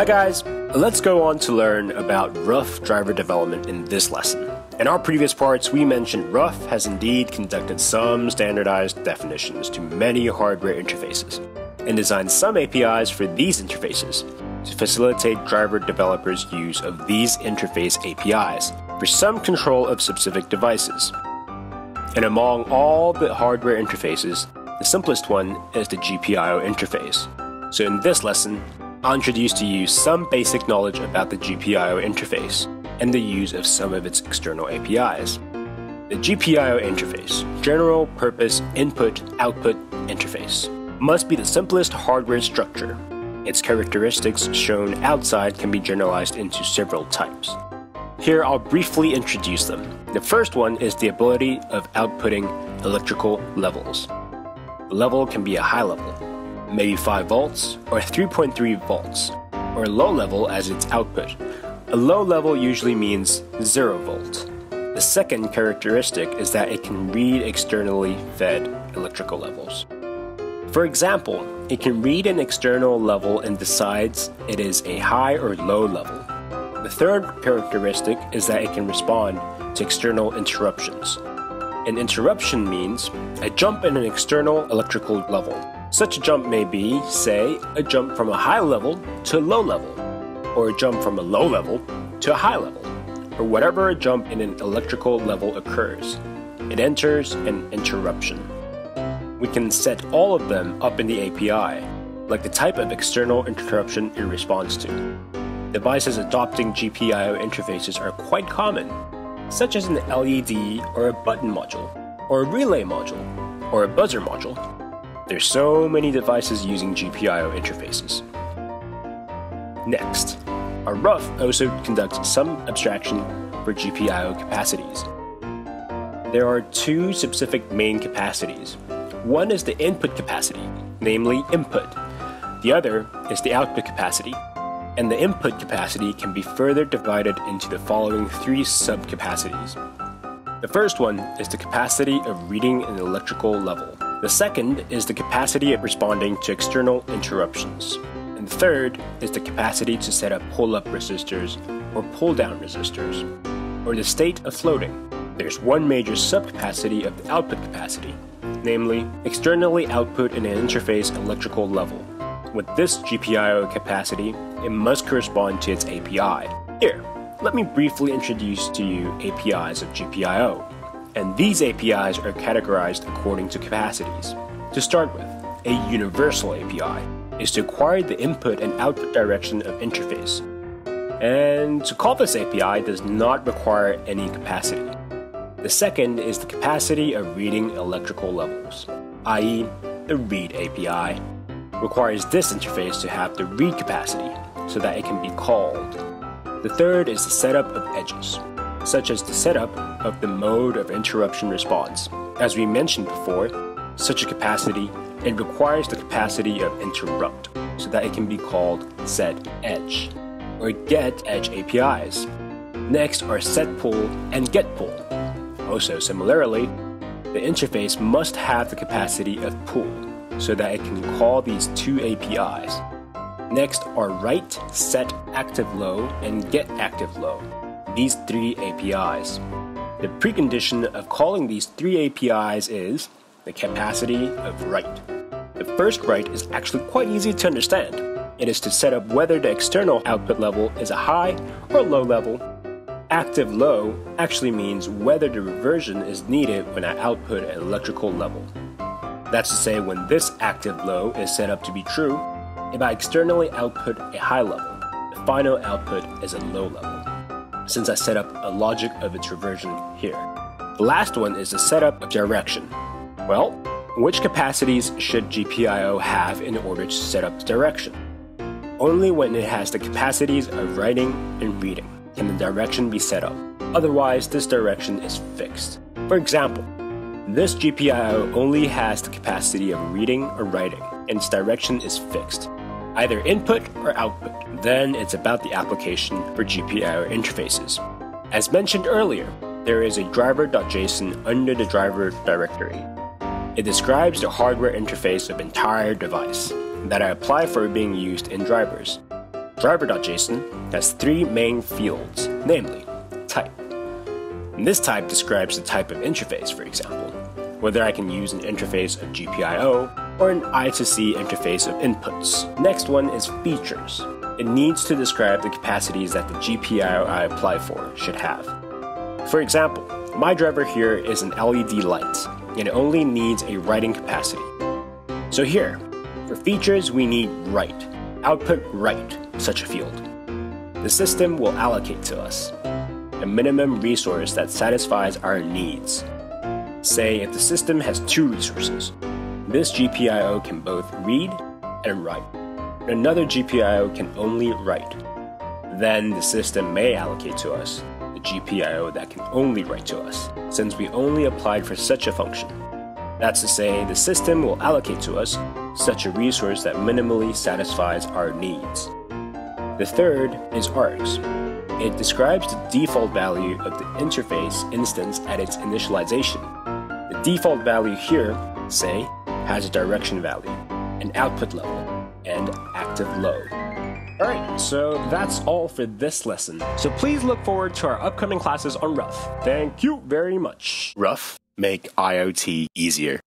Hi guys, let's go on to learn about Ruff driver development in this lesson. In our previous parts, we mentioned Ruff has indeed conducted some standardized definitions to many hardware interfaces and designed some APIs for these interfaces to facilitate driver developers' use of these interface APIs for some control of specific devices. And among all the hardware interfaces, the simplest one is the GPIO interface. So in this lesson, I'll introduce to you some basic knowledge about the GPIO interface and the use of some of its external APIs. The GPIO interface, General Purpose Input Output Interface, must be the simplest hardware structure. Its characteristics shown outside can be generalized into several types. Here I'll briefly introduce them. The first one is the ability of outputting electrical levels. The level can be a high level, maybe 5 volts or 3.3 volts, or low level as its output. A low level usually means 0 volt. The second characteristic is that it can read externally fed electrical levels. For example, it can read an external level and decides it is a high or low level. The third characteristic is that it can respond to external interruptions. An interruption means a jump in an external electrical level. Such a jump may be, say, a jump from a high level to a low level, or a jump from a low level to a high level, or whatever a jump in an electrical level occurs. It enters an interruption. We can set all of them up in the API, like the type of external interruption it responds to. Devices adopting GPIO interfaces are quite common, such as an LED or a button module, or a relay module, or a buzzer module. There's so many devices using GPIO interfaces. Next, a Ruff also conducts some abstraction for GPIO capacities. There are two specific main capacities. One is the input capacity, namely input. The other is the output capacity, and the input capacity can be further divided into the following three subcapacities. The first one is the capacity of reading an electrical level. The second is the capacity of responding to external interruptions. And the third is the capacity to set up pull up resistors or pull down resistors, or the state of floating. There's one major subcapacity of the output capacity, namely, externally output in an interface electrical level. With this GPIO capacity, it must correspond to its API. Here, let me briefly introduce to you APIs of GPIO. And these APIs are categorized according to capacities. To start with, a universal API is to acquire the input and output direction of interface. And to call this API does not require any capacity. The second is the capacity of reading electrical levels, i.e., the read API requires this interface to have the read capacity so that it can be called. The third is the setup of edges, such as the setup of the mode of interruption response. As we mentioned before, such a capacity it requires the capacity of interrupt so that it can be called set edge or get edge APIs. Next are set pull and get pull. Also similarly, the interface must have the capacity of pull so that it can call these two APIs. Next are write, set active low, and get active low, these three APIs. The precondition of calling these three APIs is the capacity of write. The first write is actually quite easy to understand. It is to set up whether the external output level is a high or low level. Active low actually means whether the reversion is needed when I output an electrical level. That's to say, when this active low is set up to be true, if I externally output a high level, the final output is a low level, since I set up a logic of its reversion here. The last one is the setup of direction. Well, which capacities should GPIO have in order to set up the direction? Only when it has the capacities of writing and reading can the direction be set up. Otherwise, this direction is fixed. For example, this GPIO only has the capacity of reading or writing, and its direction is fixed, either input or output. Then it's about the application for GPIO interfaces. As mentioned earlier, there is a driver.json under the driver directory. It describes the hardware interface of entire device that I apply for being used in drivers. Driver.json has three main fields, namely type. And this type describes the type of interface, for example, whether I can use an interface of GPIO or an I2C interface of inputs. Next one is features. It needs to describe the capacities that the GPIO I apply for should have. For example, my driver here is an LED light, and it only needs a writing capacity. So here, for features we need write, output write, such a field. The system will allocate to us a minimum resource that satisfies our needs. Say if the system has two resources, this GPIO can both read and write. Another GPIO can only write. Then the system may allocate to us the GPIO that can only write to us, since we only applied for such a function. That's to say, the system will allocate to us such a resource that minimally satisfies our needs. The third is args. It describes the default value of the interface instance at its initialization. The default value here, say, has a direction value, an output level, and active low. Alright, so that's all for this lesson. So please look forward to our upcoming classes on Ruff. Thank you very much. Ruff, make IoT easier.